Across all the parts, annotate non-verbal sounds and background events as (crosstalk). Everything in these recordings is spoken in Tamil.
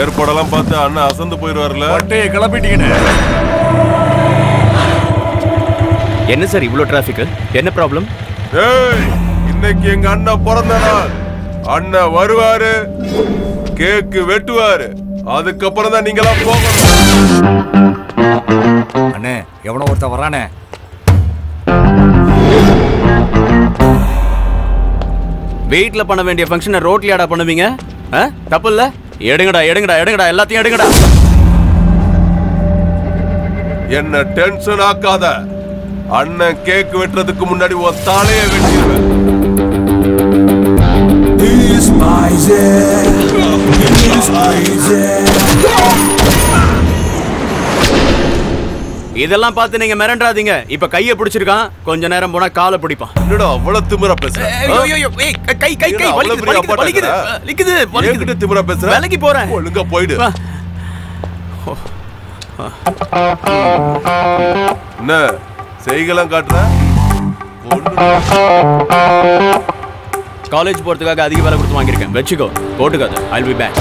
ஏற்பாடெல்லாம் பார்த்து அண்ணன் அசந்து போயிடுவார்ல? பட்டையை கிளப்பிட்டீங்கன்னு என்ன சார் இவ்வளோ டிராஃபிக் என்ன ப்ராப்ளம் ஏய் இன்னைக்கு எங்க அண்ணன் பிறந்த நாள். அண்ணன் வருவாரு கேக்கு வெட்டுவாரு. அதுக்கப்புறம் தான் நீங்களாம் போகணும். அண்ணே எவனோ ஒருத்தன் வரானே வீட்ல பண்ண வேண்டிய ஃபங்க்ஷனை ரோட்லயாடா பண்ணுவீங்க? ஆ? தப்பு இல்ல? எடுங்கடா எடுங்கடா எடுங்கடா எல்லாத்தையும் எடுங்கடா. என்ன டென்ஷன் ஆக்காத. அண்ணன் கேக் வெட்டுறதுக்கு முன்னாடி ஒரு தாளைய வெட்டிடுவேன். இதெல்லாம் பார்த்து நீங்க மிரண்டாதீங்க. இப்ப கைய பிடிச்சிருக்கான். கொஞ்ச நேரம் போனா காலை பிடிப்பான். என்னடா அவ்வளவு திமிரா பேசுற? கை கை கை வலிக்குது வலிக்குது வலிக்குது? வலிக்குது. திமிரா பேசுற? விலகி போறேன். ஒழுங்கா போயிடு. என்ன செய்கலாம் காட்டுற? காலேஜ் போறதுக்காக அதிக வேலை கொடுத்து வாங்கியிருக்கேன். வச்சுக்கோ போட்டுக்காது. ஐ பி பேக்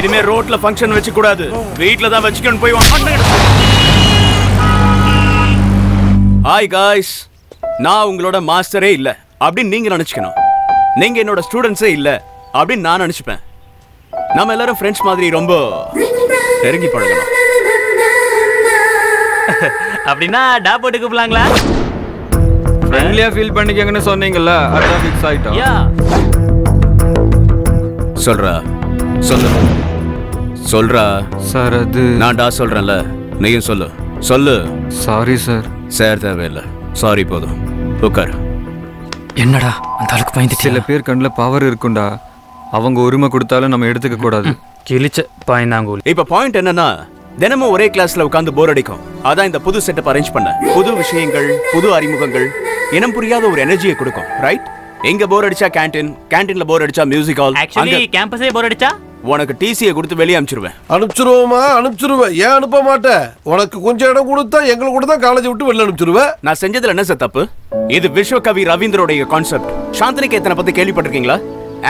இனிமே ரோட்ல ஃபங்க்ஷன் வச்சு கூடாது. வீட்ல தான் வச்சுக்கணும் போய் ஹாய் காய்ஸ் நான் உங்களோட மாஸ்டரே இல்ல. அப்படின்னு நீங்க நினைச்சுக்கணும். நீங்க என்னோட ஸ்டூடெண்ட்ஸே இல்ல. அப்படின்னு நான் நினைச்சுப்பேன். நாம எல்லாரும் ஃப்ரெண்ட்ஸ் மாதிரி ரொம்ப நெருங்கி பழகணும் அப்படின்னா டா போட்டு கூப்பிடலாங்களா ஃப்ரெண்ட்லியா ஃபீல் பண்ணிக்கங்கன்னு சொன்னீங்கல்ல அதான் ஃபிக்ஸ் ஆயிட்டோம். சொல்றா சொல்லு. சொல்றா. சார் அது நான் டா சொல்றேன்ல. நீயும் சொல்லு. சொல்லு. சாரி சார் சார் தேவையில்லை. சாரி போதும். உட்கார். என்னடா அந்த ஆளுக்கு பயந்துட்டு சில பேர் கண்ணில் பவர் இருக்கும்டா. அவங்க உரிமை கொடுத்தாலும் நம்ம எடுத்துக்க கூடாது. கிழிச்ச பாய்ந்தாங்கூல் இப்ப பாயிண்ட் என்னன்னா தினமும் ஒரே கிளாஸ்ல உட்கார்ந்து போர் அடிக்கும். அதான் இந்த புது செட்டப் அரேஞ்ச் பண்ண. புது விஷயங்கள் புது அறிமுகங்கள் இனம் புரியாத ஒரு எனர்ஜியை கொடுக்கும். ரைட் எங்க போர் அடிச்சா கேண்டீன் கேண்டீன்ல போர் அடிச்சா மியூசிக் ஹால் ஆக்சுவலி கேம்பஸே போர் அடிச்சா? உனக்கு டிசியை கொடுத்து வெளியே அனுப்பிச்சிருவேன். அனுப்பிச்சிருவோமா? அனுப்பிச்சிருவேன். ஏன் அனுப்ப மாட்டேன் உனக்கு கொஞ்சம் இடம் கொடுத்தா எங்களுக்கு கூட தான் காலேஜ் விட்டு வெளில அனுப்பிச்சிருவேன் நான் செஞ்சதுல என்ன சார் தப்பு? இது விஸ்வகவி ரவீந்திரோடைய கான்செப்ட் சாந்தினிகேத்தனை பத்தி கேள்விப்பட்டிருக்கீங்களா?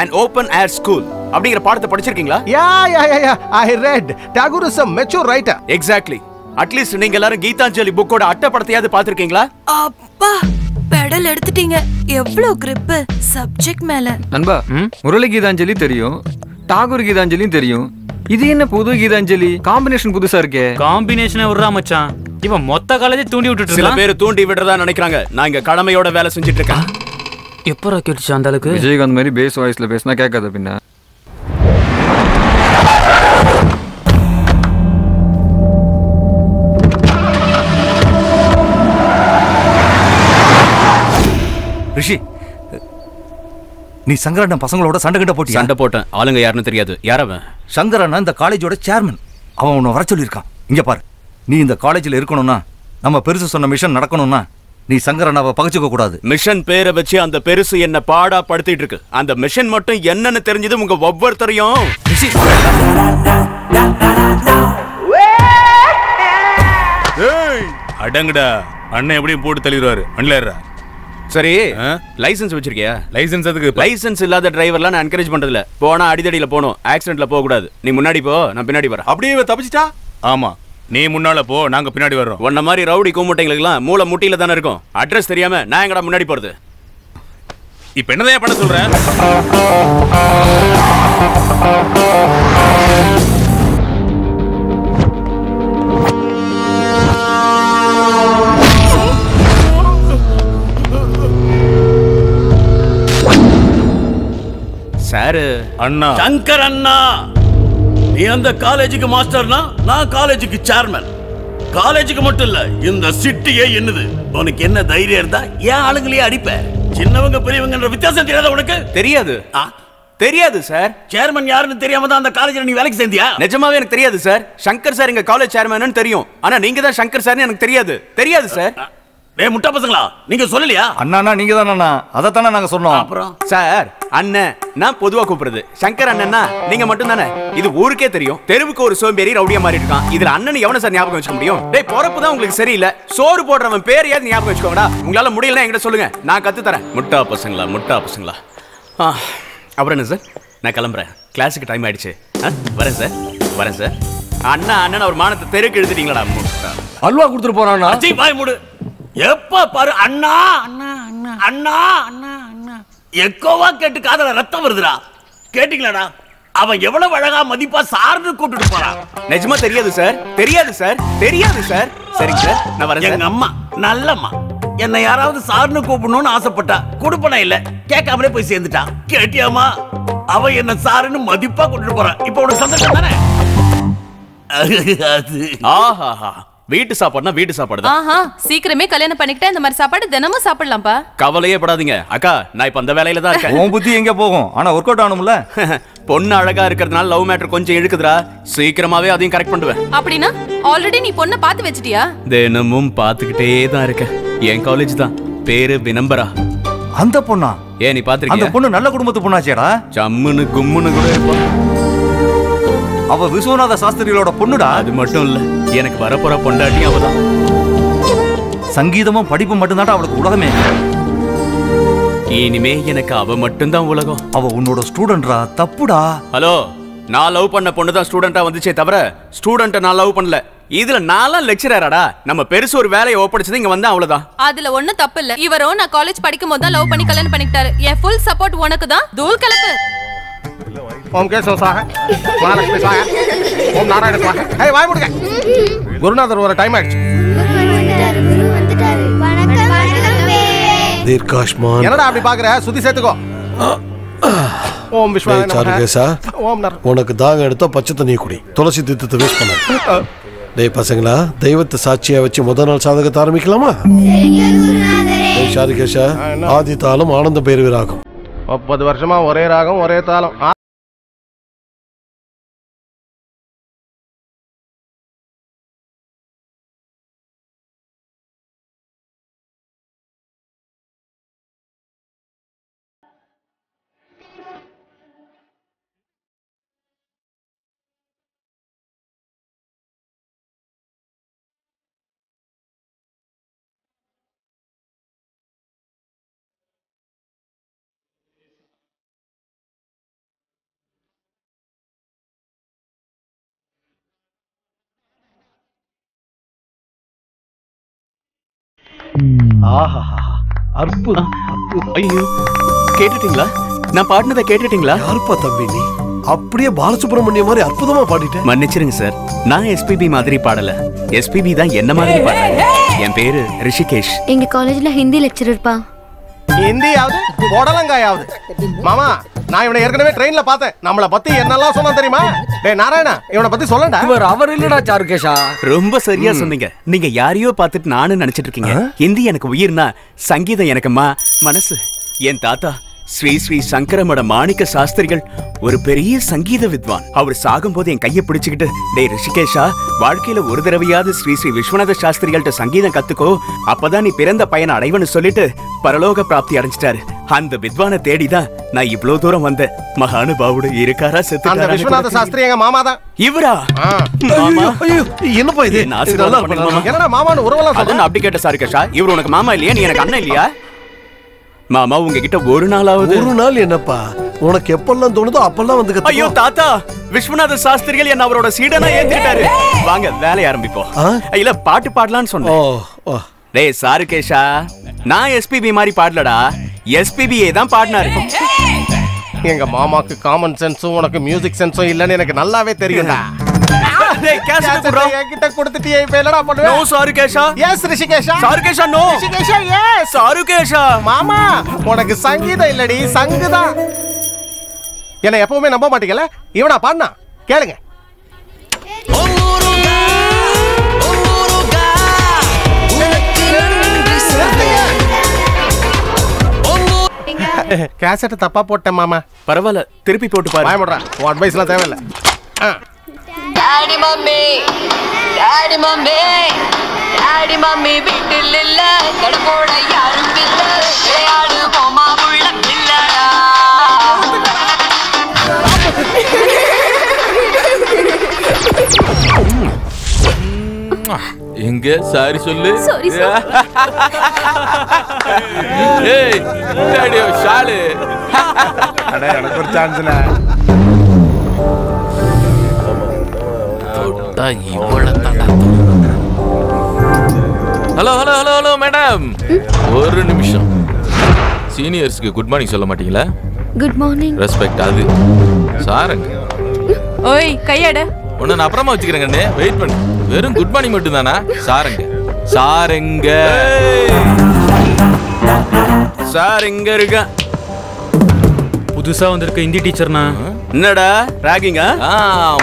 அண்ட் ஓபன் ஏர் ஸ்கூல் அப்படிங்கிற பாடத்தை படிச்சிருக்கீங்களா? Yeah, yeah, yeah, yeah. I read. Tagore is a mature writer. Exactly at least நீங்க எல்லாரும் கீதாஞ்சலி புக்கோட அட்டை படத்தையாவது பாத்திருக்கீங்களா அப்பா பெடல் எடுத்துட்டீங்க. எவ்வளவு grip சப்ஜெக்ட் மேல. நண்பா முரளி கீதாஞ்சலி தெரியும். டாகூர் கீதாஞ்சலியும் தெரியும். இது என்ன புது கீதாஞ்சலி? காம்பினேஷன் புதுசா இருக்கே. காம்பினேஷனை விடுறா மச்சான். இவன் மொத்த காலேஜே தூண்டி விட்டுட்டு சில பேர் தூண்டி விடுறதா நினைக்கிறாங்க. நான் இங்க கடமையோட வேலை செஞ்சுட்டு இருக்கேன். எப்பரா கேட்டுச்சு அந்த ஆளுக்கு விஜயகாந்த் மாதிரி பேஸ் வாய்ஸ்ல பேசினா கேட்காத பின்ன. ரிஷி நீ சங்கரண்ணன் பசங்களோட சண்டை கிட்ட போட்டியா? சண்டை போட்டேன். ஆளுங்க யாருன்னு தெரியாது. யாரவன் சங்கரண்ணன் இந்த காலேஜோட சேர்மன் அவன் உன்னை வர சொல்லியிருக்கான். இங்க பாரு. நீ இந்த காலேஜில் இருக்கணும்னா நம்ம பெருசு சொன்ன மிஷன் நடக்கணும்னா நீ சங்கரண்ணாவை பகச்சுக்க கூடாது. மிஷன் பேரை வச்சு அந்த பெருசு என்ன பாடா படுத்திட்டு இருக்கு. அந்த மிஷன் மட்டும் என்னன்னு தெரிஞ்சது உங்க ஒவ்வொருத்தரையும் அடங்குடா. அண்ணன் எப்படியும் போட்டு தள்ளிடுவாரு. அண்ணலா சரி. லைசென்ஸ் வச்சிருக்கியா? லைசென்ஸ் அதுக்கு லைசென்ஸ் இல்லாத டிரைவர்லாம் நான் என்கரேஜ் பண்றதில்ல. போனா அடிதடியில போகணும். ஆக்சிடென்ட்ல போக கூடாது நீ முன்னாடி போ நான் பின்னாடி வரேன். அப்படியே தப்பிச்சிட்டா? ஆமா. நீ முன்னால போ நாங்க பின்னாடி வர்றோம். உன்ன மாதிரி ரவுடி கூமுட்டைங்களுக்குலாம் மூளை முட்டியில தானே இருக்கும். அட்ரஸ் தெரியாம நான் எங்கடா முன்னாடி போறது? இப்ப என்னதான் பண்ண சொல்ற? சாரு அண்ணா. சங்கர் அண்ணா. நீ அந்த காலேஜுக்கு மாஸ்டர்னா நான் காலேஜுக்கு சேர்மன் காலேஜுக்கு மட்டும் இல்ல இந்த சிட்டியே என்னது? உனக்கு என்ன தைரியம் இருந்தா ஏன் ஆளுங்களையே அடிப்ப. சின்னவங்க பெரியவங்கன்ற வித்தியாசம் தெரியாத உனக்கு? தெரியாது. ஆ, தெரியாது சார் சேர்மன் யாருன்னு தெரியாம தான் அந்த காலேஜ்ல நீ வேலைக்கு சேர்ந்தியா? நிஜமாவே எனக்கு தெரியாது சார் சங்கர் சார் எங்க காலேஜ் சேர்மேனு தெரியும். ஆனா நீங்க தான் சங்கர் சார்னு எனக்கு தெரியாது. தெரியாது சார் டேய் முட்டா பசங்களா? நீங்க சொல்லலையா? அண்ணாண்ணா நீங்க தானே அதைத்தானே நாங்க சொன்னோம். அப்புறம்? சார் அண்ணன் நான் பொதுவா கூப்பிடுறது. சங்கர் அண்ணன்னா நீங்க மட்டும் தானே இது ஊருக்கே தெரியும். தெருவுக்கு ஒரு சோம்பேறி ரவுடியா மாறி இருக்கான் இதுல அண்ணன் எவன சார் ஞாபகம் வச்சுக்க முடியும்? டேய் பொறப்பு தான் உங்களுக்கு சரியில்லை. சோறு போடுறவன் பேரையாவது ஞாபகம் வச்சுக்கோங்கடா. உங்களால முடியலன்னா என்கிட்ட சொல்லுங்க. நான் கத்து தரேன். முட்டா பசங்களா முட்டா பசங்களா? ஆ, அப்புறம் என்ன சார்? நான் கிளம்புறேன். கிளாஸுக்கு டைம் ஆயிடுச்சு. ஆ, வரேன் சார். வரேன் சார். அண்ணா அண்ணன் ஒரு மானத்தை தெருக்கு எழுதிட்டீங்களா அல்வா கொடுத்துட்டு போறானா? பாய் மூடு. எப்ப பாரு அண்ணா அண்ணா அண்ணா அண்ணா அண்ணா. எக்கோவா கேட்டு காதல ரத்தம் வருதுடா. கேட்டீங்களாடா? அவன் எவ்வளவு அழகா மதிப்பா சார்னு கூப்பிட்டு போறான். நிஜமா தெரியாது சார் தெரியாது சார் தெரியாது சார் சரிங்க சார் நான் வரேன் எங்க அம்மா நல்லம்மா. என்னை யாராவது சார்னு கூப்பிடணும்னு ஆசைப்பட்டா கொடுப்பனா இல்ல? கேட்காமலே போய் சேர்ந்துட்டா. கேட்டியாமா அவ என்ன சாருன்னு மதிப்பா கூட்டிட்டு போறான். இப்போ உனக்கு சந்தோஷம் தானே? ஆஹாஹா. வீட்டு சாப்பாடுனா வீட்டு சாப்பாடு தான். ஆஹா சீக்கிரமே கல்யாணம் பண்ணிக்கிட்டா இந்த மாதிரி சாப்பாடு தினமும் சாப்பிடலாம்ப்பா. கவலையே படாதீங்க. அக்கா நான் இப்ப அந்த வேலையில தான் இருக்கேன். உன் புத்தி எங்க போகும்? ஆனா ஒர்க் அவுட் ஆகணும்ல? (laughs) பொண்ணு அழகா இருக்கிறதுனால லவ் மேட்டர் கொஞ்சம் இழுக்குதுடா. சீக்கிரமாவே அதையும் கரெக்ட் பண்ணுவேன். அப்படின்னா ஆல்ரெடி நீ பொண்ணை பார்த்து வச்சிட்டியா? தினமும் பார்த்துக்கிட்டே தான் இருக்கேன். என் காலேஜ் தான். பேரு வினம்பரா. அந்த பொண்ணா? ஏன் நீ அந்த பாத்திருக்கிய பொண்ணு நல்ல குடும்பத்து பொண்ணாச்சேடா. சம்முன்னு கும்முன்னு கூட இருப்பா. அவ விஸ்வநாத சாஸ்திரிகளோட பொண்ணுடா? அது மட்டும் இல்ல எனக்கு வரப்போற பொண்டாட்டியும் அவதான் சங்கீதமும் படிப்பும் மட்டும்தான்டா அவளுக்கு உலகமே. இனிமே எனக்கு அவ மட்டும்தான் உலகம். அவ உன்னோட ஸ்டூடெண்ட்ரா? தப்புடா. ஹலோ நான் லவ் பண்ண பொண்ணு தான் ஸ்டூடெண்டா வந்துச்சே தவிர ஸ்டூடெண்ட்டை நான் லவ் பண்ணல. இதுல நான்லாம் லெக்சரராடா. நம்ம பெருசு ஒரு வேலையை ஒப்படைச்சது இங்க வந்தா அவ்வளவுதான். அதுல ஒண்ணும் தப்பு இல்ல. இவரும் நான் காலேஜ் படிக்கும் போது தான் லவ் பண்ணி கல்யாணம் பண்ணிக்கிட்டாரு. என் ஃபுல் சப்போர்ட் உனக்கு தான் தூள் கலப்பு. ஓம் கேசவ சாக மகாலட்சுமி சாக ஓம் நாராயண சாக ஏய் வாய் முடுங்க. குருநாதர் ஒரு டைம் ஆயிடுச்சு. தீர்காஷ்மான் என்னடா அப்படி பாக்குற? சுத்தி சேர்த்துக்கோ. ஓம் சாருகேசா ஓம் நர உனக்கு தாகம் எடுத்தா பச்சை தண்ணி குடி. துளசி தீர்த்தத்தை வேஸ்ட் பண்ண டேய் பசங்களா தெய்வத்தை சாட்சியா வச்சு முத நாள் சாதகத்தை ஆரம்பிக்கலாமா? சாருகேஷா ஆதி தாளம் ஆனந்த பேருவிராகும். முப்பது வருஷமா ஒரே ராகம் ஒரே தாளம். ஆ, அற்புதம். ஐயோ. கேட்டுட்டீங்களா? நான் பாடினதை கேட்டுட்டீங்களா? யாருப்பா தம்பி நீ? அப்படியே பாலசுப்ரமணியம் மாதிரி அற்புதமா பாடிட்டேன். மன்னிச்சிருங்க சார். நான் எஸ்பிபி மாதிரி பாடல. எஸ்பிபி தான் என்ன மாதிரி பாடுறாங்க என் பேரு ரிஷிகேஷ். எங்க காலேஜ்ல ஹிந்தி லெக்சரர்ப்பா ஹிந்தியாவது புடலங்காயாவது மாமா நான் இவனை ஏற்கனவே ட்ரெயின்ல பார்த்தேன். நம்மள பத்தி என்னெல்லாம் சொன்னா தெரியுமா? டேய் நாராயணா இவனை பத்தி சொல்லண்டா இவர் அவர் இல்லடா சாருகேஷா. ரொம்ப சரியா சொன்னீங்க. நீங்க யாரையோ பார்த்துட்டு நானும் நினைச்சிட்டு இருக்கீங்க. ஹிந்தி எனக்கு உயிர்னா சங்கீதம் எனக்கு மா மனசு. என் தாத்தா ஸ்ரீ ஸ்ரீ சங்கரமட மாணிக்க சாஸ்திரிகள் ஒரு பெரிய சங்கீத வித்வான். அவர் சாகும்போது என் கையை பிடிச்சுக்கிட்டு டேய் ரிஷிகேஷா வாழ்க்கையில ஒரு தடவையாவது ஸ்ரீ ஸ்ரீ விஸ்வநாத சாஸ்திரிகள்ட்ட சங்கீதம் கத்துக்கோ. அப்பதான் நீ பிறந்த பையனை அடைவன்னு சொல்லிட்டு பரலோக பிராப்தி அடைஞ்சிட்டாரு. அந்த வித்வானை தேடிதான் நான் இவ்ளோ தூரம் வந்தேன். மகானுபாவுடு இருக்காரா அந்த விஸ்வநாத செத்து சாஸ்திரி எங்க மாமா? தான் இவரா என்னப்பா இது. என்னடா மாமான்னு உறவெல்லாம் சொல்றேன் அப்படி கேட்ட சாரு கேஷா இவர் உனக்கு மாமா இல்லையா? நீ எனக்கு அண்ணன் இல்லையா? மாமா உங்ககிட்ட ஒரு நாளாவது ஒரு நாள் என்னப்பா? உனக்கு எப்பெல்லாம் தோணுதோ அப்பெல்லாம் வந்து ஐயோ தாத்தா விஸ்வநாத சாஸ்திரிகள் என்ன அவரோட சீடனா ஏத்திட்டாரு வாங்க வேலைய ஆரம்பிப்போம்? இல்ல பாட்டு பாடலாம்னு சொன்னேன். ஓ டேய் சாரு கேஷா நான் எஸ்பிபி மாதிரி பாடலடா. எஸ்பிபியே தான் பாடினாரு எங்க மாமாக்கு காமன் சென்ஸும் உனக்கு மியூசிக் சென்ஸும் இல்லன்னு எனக்கு நல்லாவே தெரியும்டா. என்கிட்ட கொடுத்துட்டியே இப்ப என்னடா நோ பண்ணுவேன் Charukesha. Yes Rishikesha. Charukesha no Rishikesha yes Charukesha. மாமா உனக்கு சங்கீதம் இல்லடி சங்குதான். என்ன எப்பவுமே நம்ப மாட்டீங்கல்ல? இவனா பாடினா? கேளுங்க. கேசட் தப்பா போட்டேன் மாமா. பரவாயில்ல. திருப்பி போட்டு பாரு. பயமுடுறா உன் அட்வைஸ்லாம் தேவையில்ல. Daddy mummy daddy mummy daddy mummy வீட்டில் இல்ல. கடப்போட யாரும் எங்க சாரி சொல்லு. (laughs) ஏய் ஷாலு. அட எனக்கு ஒரு சான்ஸ்ல தொட்டா இவ்வளவு hello hello hello hello madam ஒரு நிமிஷம். சீனியர்ஸ்க்கு குட் மார்னிங் சொல்ல மாட்டீங்களா? குட் மார்னிங் ரெஸ்பெக்ட் அது. சாருங்க ஓய் கையட. உன்னை நான் அப்புறமா வச்சுக்கிறேங்கண்ணே வெயிட் பண்ணு. வெறும் குட் மார்னிங் மட்டும் தானா சாருங்க. சாருங்க சார் இங்க இருக்க. புதுசா வந்திருக்க ஹிந்தி டீச்சர்னா? என்னடா? ராகிங்கா ஆ?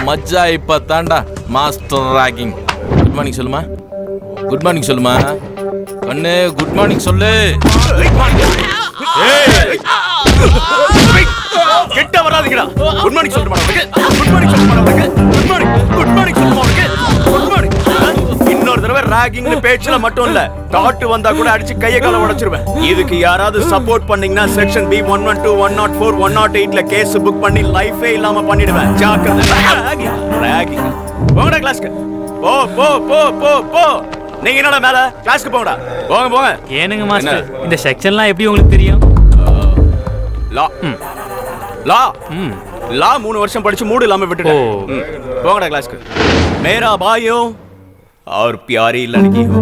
மஜ்ஜா இப்ப தாண்டா மாஸ்டர் ராகிங் குட் மார்னிங் சொல்லுமா. குட் மார்னிங் சொல்லுமா. கண்ணு குட் மார்னிங் சொல்லு. கிட்ட வராதீங்கடா. குட் மார்னிங் சொல்ல மாட்டேங்க குட் மார்னிங் சொல்ல மாட்டேங்க குட் மார்னிங் குட் மார்னிங் சொல்ல மாட்டேங்க குட் மார்னிங் இன்னொரு தடவை ராகிங்னு பேச்சுல மட்டும் இல்ல தாட்டு வந்தா கூட அடிச்சு கைய கால உடைச்சிருவேன். இதுக்கு யாராவது சப்போர்ட் பண்ணீங்கன்னா section B one one two one not four one not எயிட்ல கேஸ் புக் பண்ணி லைஃபே இல்லாம பண்ணிடுவேன். ஜாக்கிரதை. ராகிங் போங்கடா கிளாஸ்க்கு போ போ போ போ போ. நீங்க என்னடா மேல? கிளாஸ்க்கு போங்கடா. போங்க போங்க. ஏனுங்க மாஸ்டர்? இந்த செக்ஷன்லாம் எப்படி உங்களுக்கு தெரியும்? லா லா ம். லா மூணு வருஷம் படிச்சு மூடு இல்லாம விட்டுட்டேன். போங்கடா கிளாஸ்க்கு மேரா பாயோ. और प्यारी लड़की हो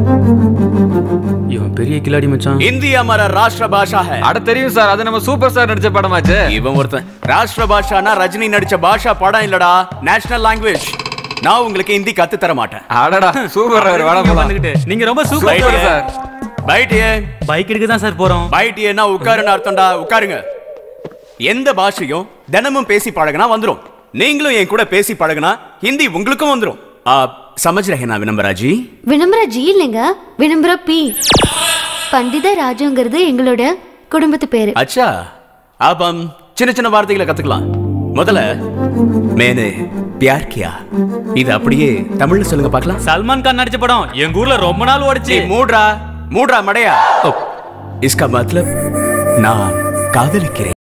இவன் பெரிய கில்லாடி மச்சான் हिंदी हमारा राष्ट्र भाषा है அட தெரியும் சார் அது நம்ம சூப்பர் ஸ்டார் நடிச்ச படமாச்சே இவன் ஒருத்தன் ராஷ்டிர பாஷானா ரஜினி நடிச்ச பாஷா படம் இல்லடா நேஷனல் லாங்குவேஜ் நான் உங்களுக்கு ஹிந்தி கத்து தர மாட்டேன் அடடா சூப்பர் வட போலாம் வந்துகிட்டு நீங்க ரொம்ப Bite சூப்பர் ஏ. சார் Bite ஏ. பைக் எடுக்க தான் சார் போறோம் Bite ஏன்னா உட்காருன்னு அர்த்தம்டா உட்காருங்க எந்த பாஷையும் தினமும் பேசி பழகுனா வந்துரும் நீங்களும் என் கூட பேசி பழகுனா ஹிந்தி உங்களுக்கும் வந்துரும் आप समझ रहे ना विनम्रा जी வினம்பர ஜி இல்லைங்க வினம்பர பி பண்டித ராஜுங்கிறது எங்களோட குடும்பத்து பேரு अच्छा अब हम சின்ன சின்ன வார்த்தைகளை கத்துக்கலாம் முதல்ல மேனே பியார் கியா இது அப்படியே தமிழ்ல சொல்லுங்க பார்க்கலாம் சல்மான் கான் நடிச்ச படம் எங்க ஊர்ல ரொம்ப நாள் ஓடிச்சு நீ மூடுறா மூடுறா மடையா इसका मतलब நான் காதலிக்கிறேன்